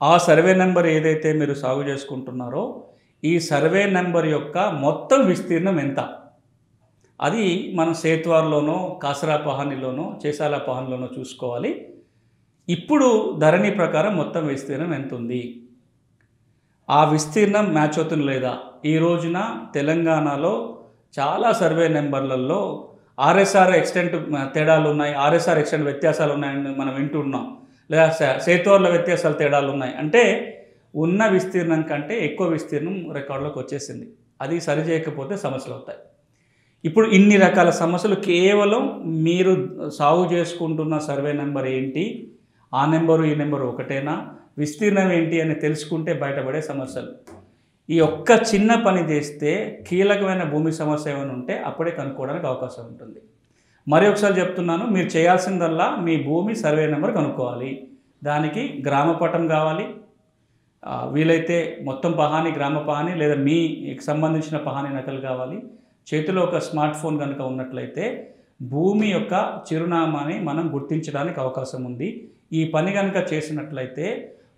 ఆ survey number ఏదైతే మీరు సాగు చేసుకుంటున్నారో ఈ సర్వే నెంబర్ యొక్క మొత్తం విస్తీర్ణం ఎంత? అది మనం సేత్వార్లోనో కాసరా పహానిలోనో చేసాల పహాన్లోనో చూసుకోవాలి. ఇప్పుడు ధరణి ప్రకారం మొత్తం విస్తీర్ణం ఎంత ఉంది? ఆ విస్తీర్ణం మ్యాచ్ అవుతుంది లేదా? ఈ రోజున తెలంగాణలో చాలా సర్వే నెంబర్లలో ఆర్ఎస్ఆర్ ఎక్స్టెంట్ తేడాలు ఉన్నాయి ఆర్ఎస్ఆర్ ఎక్స్టెంట్ వ్యత్యాసాలు ఉన్నాయని మనం వింటున్నాం లేదా సేతోర్ల వ్యత్యాసాలు తేడాలు ఉన్నాయి అంటే ఉన్న విస్తీర్ణం కంటే ఎక్కువ విస్తీర్ణం రికార్డులోకి వచ్చేసింది. అది సరి చేయకపోతే సమస్యలు అవుతాయి. ఇప్పుడు ఇన్ని రకాల సమస్యలు కేవలం మీరు సాగు చేసుకుంటున్న సర్వే నెంబర్ ఏంటి ఆ నెంబరు ఈ నెంబరు ఒకటేనా విస్తీర్ణం ఏంటి అని తెలుసుకుంటే బయటపడే సమస్యలు. ఈ ఒక్క చిన్న పని చేస్తే కీలకమైన భూమి సమస్య ఏమైనా ఉంటే అప్పుడే కనుక్కోవడానికి అవకాశం ఉంటుంది. మరి ఒకసారి చెప్తున్నాను మీరు చేయాల్సిందల్లా మీ భూమి సర్వే నెంబర్ కనుక్కోవాలి. దానికి గ్రామ పటం కావాలి. వీలైతే మొత్తం పహాని గ్రామ పహాని లేదా మీకు సంబంధించిన పహాని నకలు కావాలి. చేతిలో ఒక స్మార్ట్ ఫోన్ కనుక ఉన్నట్లయితే భూమి యొక్క చిరునామాని మనం గుర్తించడానికి అవకాశం ఉంది. ఈ పని కనుక చేసినట్లయితే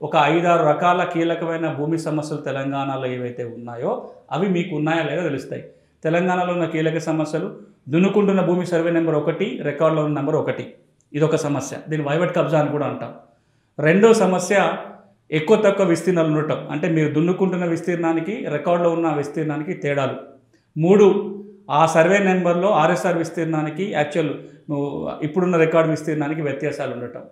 ఒక ఐదారు రకాల కీలకమైన భూమి సమస్యలు తెలంగాణలో ఏవైతే ఉన్నాయో అవి మీకు ఉన్నాయా లేదా తెలుస్తాయి. తెలంగాణలో ఉన్న కీలక సమస్యలు. దున్నుకుంటున్న భూమి సర్వే నెంబర్ ఒకటి రికార్డులో ఉన్న నెంబర్ ఒకటి. ఇదొక సమస్య. దీన్ని వైవట్ కబ్జా అని కూడా అంటాం. రెండో సమస్య ఎక్కువ తక్కువ విస్తీర్ణాలు ఉండటం. అంటే మీరు దున్నుకుంటున్న విస్తీర్ణానికి రికార్డులో ఉన్న విస్తీర్ణానికి తేడాలు. మూడు ఆ సర్వే నెంబర్లో ఆర్ఎస్ఆర్ విస్తీర్ణానికి యాక్చువల్ ఇప్పుడున్న రికార్డు విస్తీర్ణానికి వ్యత్యాసాలు ఉండటం.